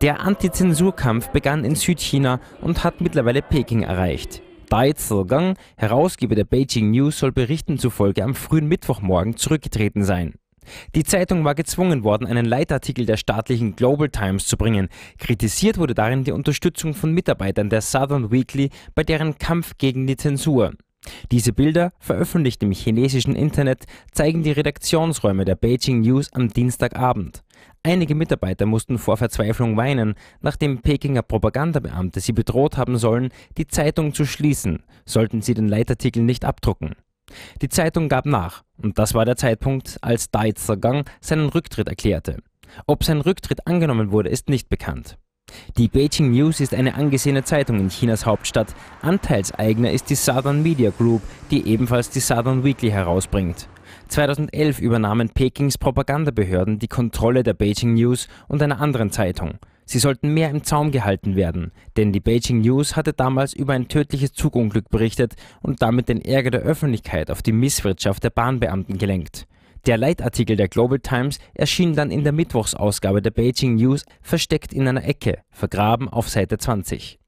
Der Antizensurkampf begann in Südchina und hat mittlerweile Peking erreicht. Dai Zigang, Herausgeber der Beijing News, soll Berichten zufolge am frühen Mittwochmorgen zurückgetreten sein. Die Zeitung war gezwungen worden, einen Leitartikel der staatlichen Global Times zu bringen. Kritisiert wurde darin die Unterstützung von Mitarbeitern der Southern Weekly bei deren Kampf gegen die Zensur. Diese Bilder, veröffentlicht im chinesischen Internet, zeigen die Redaktionsräume der Beijing News am Dienstagabend. Einige Mitarbeiter mussten vor Verzweiflung weinen, nachdem Pekinger Propagandabeamte sie bedroht haben sollen, die Zeitung zu schließen, sollten sie den Leitartikel nicht abdrucken. Die Zeitung gab nach, und das war der Zeitpunkt, als Dai Zigang seinen Rücktritt erklärte. Ob sein Rücktritt angenommen wurde, ist nicht bekannt. Die Beijing News ist eine angesehene Zeitung in Chinas Hauptstadt. Anteilseigner ist die Southern Media Group, die ebenfalls die Southern Weekly herausbringt. 2011 übernahmen Pekings Propagandabehörden die Kontrolle der Beijing News und einer anderen Zeitung. Sie sollten mehr im Zaum gehalten werden, denn die Beijing News hatte damals über ein tödliches Zugunglück berichtet und damit den Ärger der Öffentlichkeit auf die Misswirtschaft der Bahnbeamten gelenkt. Der Leitartikel der Global Times erschien dann in der Mittwochsausgabe der Beijing News versteckt in einer Ecke, vergraben auf Seite 20.